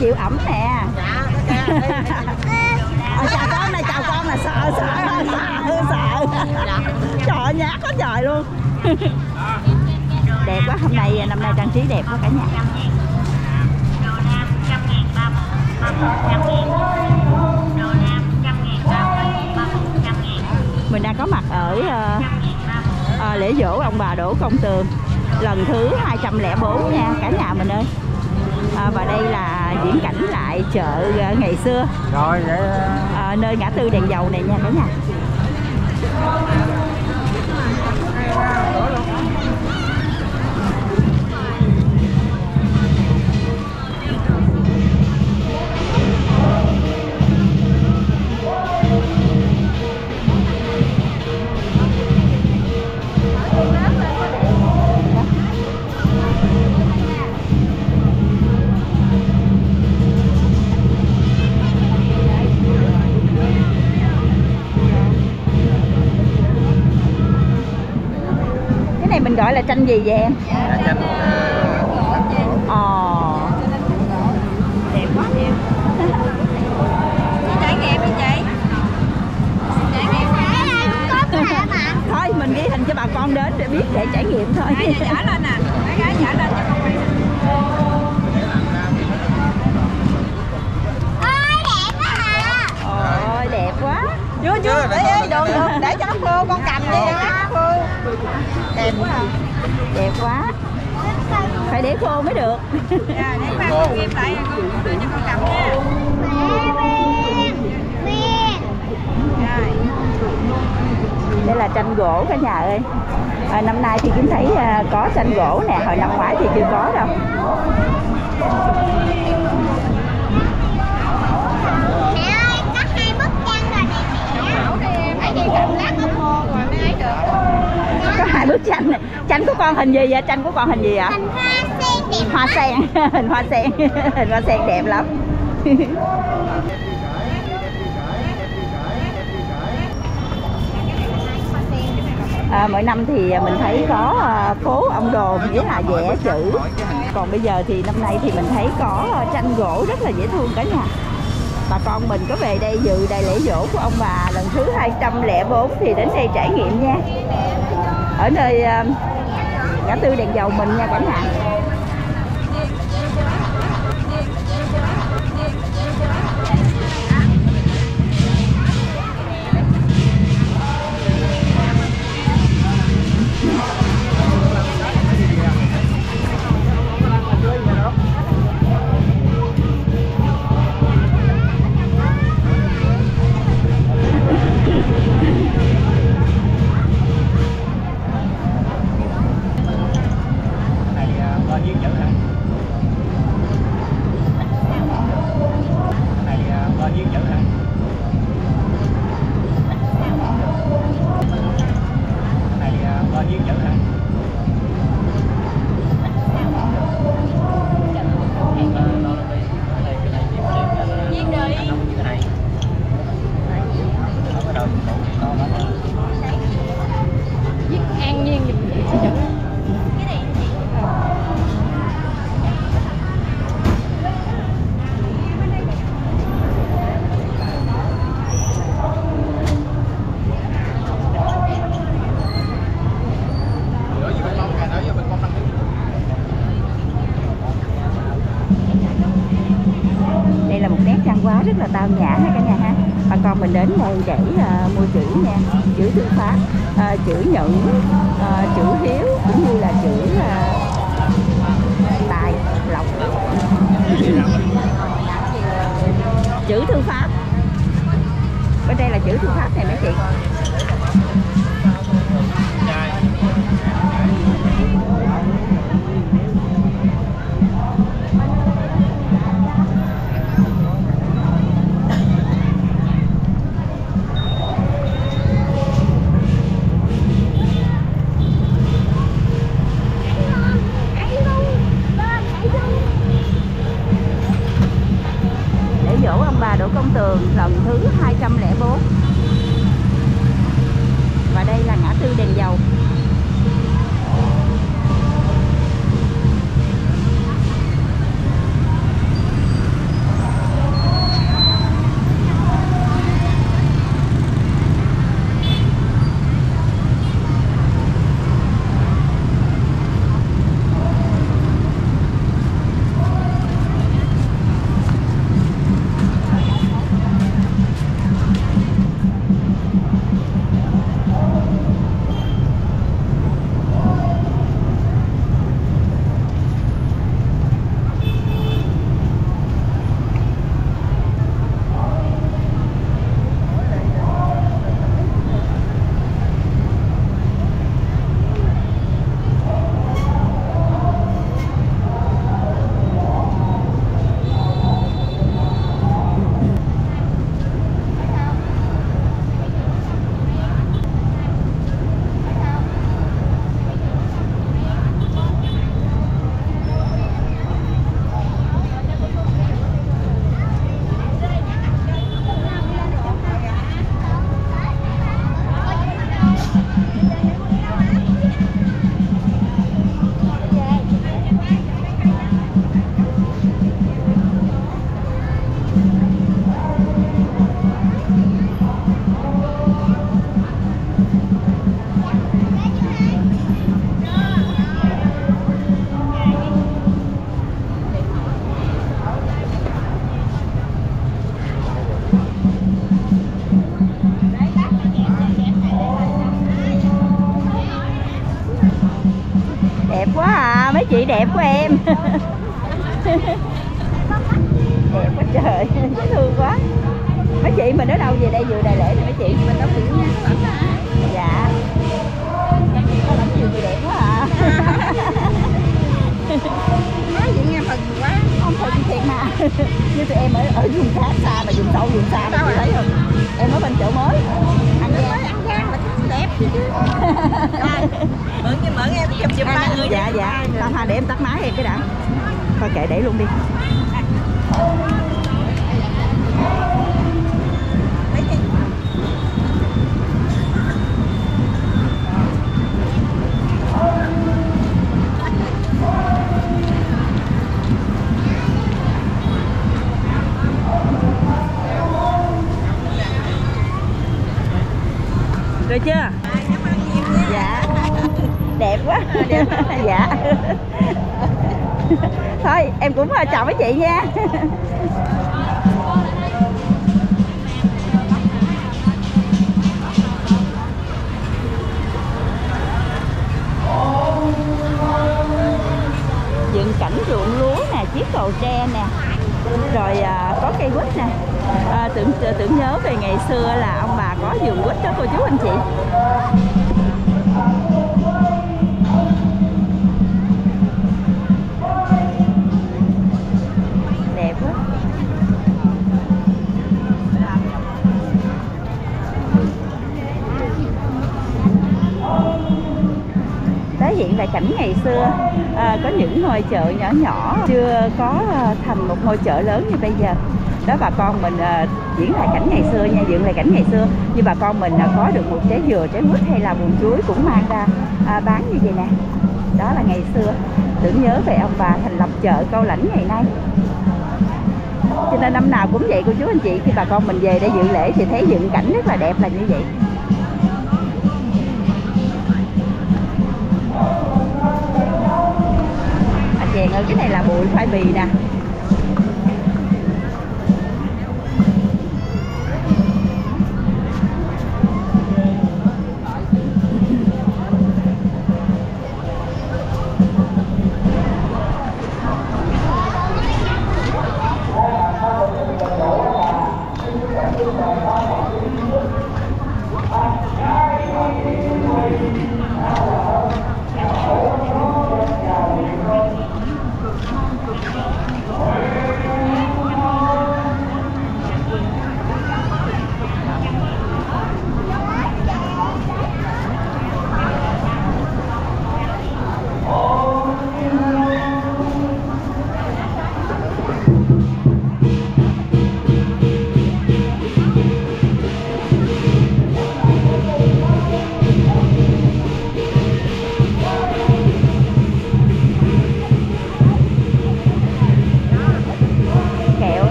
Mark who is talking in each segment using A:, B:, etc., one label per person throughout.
A: chịu ẩm nè. Ờ, chào con này chào con là sợ sợ sợ sợ. Trời ơi, nhát quá trời luôn. Đẹp quá hôm nay năm nay trang trí đẹp quá cả nhà. Mình đang có mặt ở ờ, ờ, lễ dỗ ông bà Đỗ Công Tường lần thứ 204 nha cả nhà mình ơi à, và đây là diễn cảnh lại chợ ờ, ngày xưa.
B: Rồi vậy
A: à, nơi ngã tư đèn dầu này nha cả nhà. cái này gọi là tranh gì vậy em?
B: Dạ chanh
A: ờ đẹp quá em.
C: Trải nghiệm đi chị. Trải nghiệm
A: thôi mình ghi hình cho bà con đến để biết để trải nghiệm thôi.
C: Gái dở lên nè mấy gái dở lên cho con đi
A: ôi đẹp quá
C: chưa chưa ê được được. để cho nó khô con cầm đi để nó khô đẹp quá à
A: đẹp quá. Phải để khô mới được.
C: Dạ để khoan con ghim lại con đưa cho con cầm nha. Rồi
A: đây là tranh gỗ cả nhà ơi. À, năm nay thì Kim thấy à, có tranh gỗ nè hồi năm ngoái thì chưa có đâu.
C: Ấy đi cầm lát nó khô rồi mới ấy được
A: có hai bức tranh này. Tranh của con hình gì vậy? Tranh của con hình gì ạ hoa sen hình hoa sen. Hình hoa sen đẹp lắm. À, mỗi năm thì mình thấy có à, phố ông đồ nghĩa là vẽ chữ còn bây giờ thì năm nay thì mình thấy có à, tranh gỗ rất là dễ thương cả nhà bà con mình có về đây dự đại lễ dỗ của ông bà lần thứ 204 thì đến đây trải nghiệm nha. Ở nơi ờ, ngã tư đèn dầu mình nha cả nhà chữ uh, ờ, chữ hiếu cũng như là chữ uh, tài lộc. Chữ thư pháp. Bên đây là chữ thư pháp này mấy chị? Dụng đi. Rồi chào mấy chị nha. Dựng cảnh ruộng lúa nè chiếc cầu tre nè. Rồi à, có cây quýt nè. À, tưởng tưởng nhớ về ngày xưa là ông bà có vườn quýt đó cô chú anh chị. Tái hiện lại cảnh ngày xưa à, có những ngôi chợ nhỏ nhỏ chưa có à, thành một ngôi chợ lớn như bây giờ. Đó bà con mình à, diễn lại cảnh ngày xưa nha dựng lại cảnh ngày xưa. Như bà con mình à, có được một trái dừa trái mướt hay là buồn chuối cũng mang ra à, bán như vậy nè. Đó là ngày xưa. Tưởng nhớ về ông bà thành lập chợ câu lãnh ngày nay. Cho nên năm nào cũng vậy cô chú anh chị khi bà con mình về để dự lễ thì thấy dựng cảnh rất là đẹp là như vậy. Bụi khoai bì nè.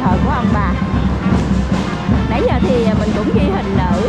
A: Thờ của ông bà. Nãy giờ thì mình cũng ghi hình nữ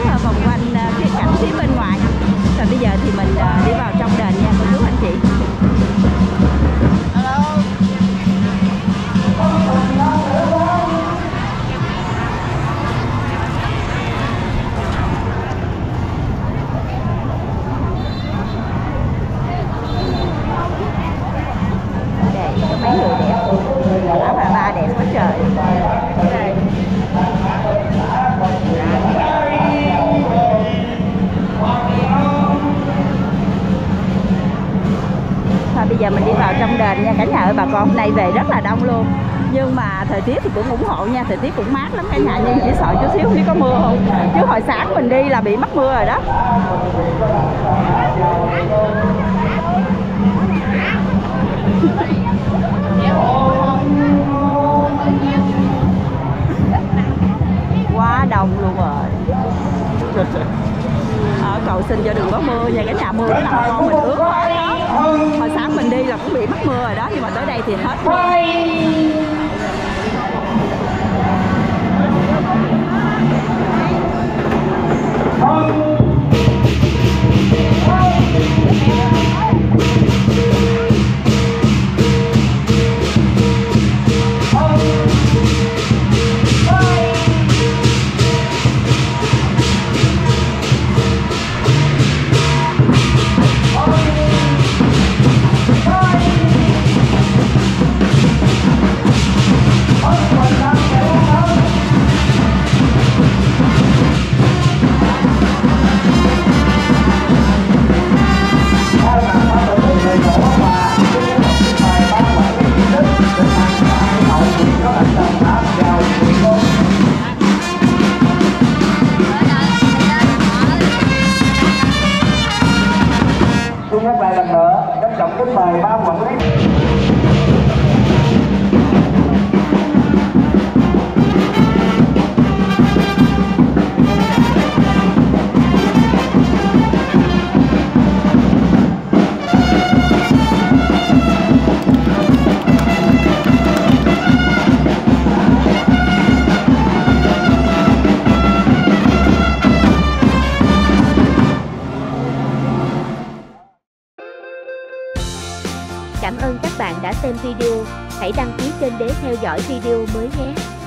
A: đền nha, cả nhà ơi, bà con hôm nay về rất là đông luôn. Nhưng mà thời tiết thì cũng ủng hộ nha, thời tiết cũng mát lắm, cả nhà nhưng chỉ sợ chút xíu, không biết có mưa không. Chứ hồi sáng mình đi là bị mắc mưa rồi đó. Quá đông luôn rồi. Ở cầu xin cho đừng có mưa nha, cả nhà mưa cái làm con mình ướt quá đó hồi sáng mình đi là cũng bị mắc mưa rồi đó nhưng mà tới đây thì hết. Mưa
D: xem video. Hãy đăng ký kênh để theo dõi video mới nhé.